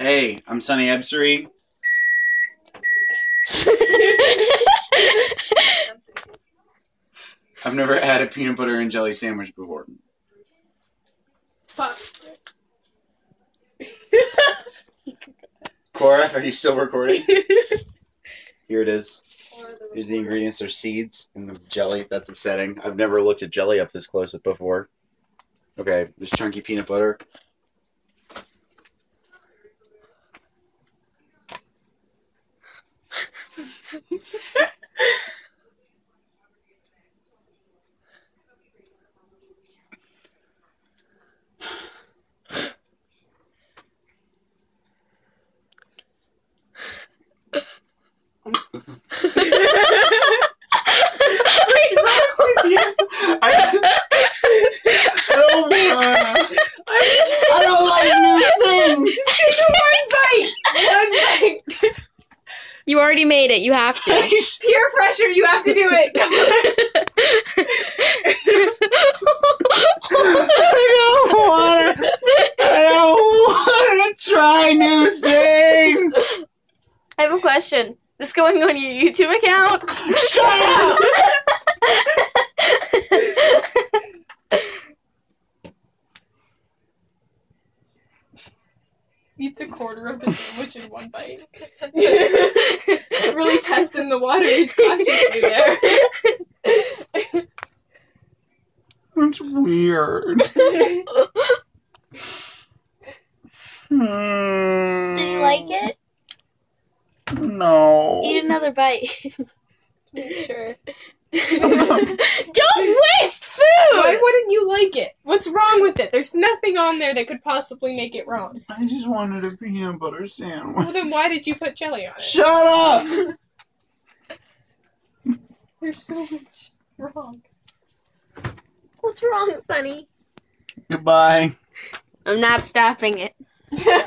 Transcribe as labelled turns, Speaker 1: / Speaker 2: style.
Speaker 1: Hey, I'm Sunny Ebsary. I've never had a peanut butter and jelly sandwich before.
Speaker 2: Fuck.
Speaker 1: Cora, are you still recording? Here it is. Here's the ingredients. There's seeds and the jelly. That's upsetting. I've never looked at jelly up this close before. Okay, there's chunky peanut butter.
Speaker 2: What's wrong with you?
Speaker 1: I, I don't wanna. I don't like new things.
Speaker 2: one bite. One bite.
Speaker 3: You already made it. You have to.
Speaker 2: Peer pressure. You have to do it. Come on.
Speaker 1: I don't wanna. I don't wanna try new things.
Speaker 3: I have a question. This going on your YouTube account?
Speaker 1: Shut up.
Speaker 2: Eats a quarter of the sandwich in one bite. really testing the water. He's cautiously there.
Speaker 1: That's weird. Hmm.
Speaker 3: Did you like it?
Speaker 1: No.
Speaker 3: Eat another bite.
Speaker 2: sure.
Speaker 3: Don't waste food!
Speaker 2: Why wouldn't you like it? What's wrong with it? There's nothing on there that could possibly make it wrong.
Speaker 1: I just wanted a peanut butter sandwich.
Speaker 2: Well, then why did you put jelly on it?
Speaker 1: Shut up!
Speaker 2: There's so much wrong.
Speaker 3: What's wrong, Sunny?
Speaker 1: Goodbye.
Speaker 3: I'm not stopping it.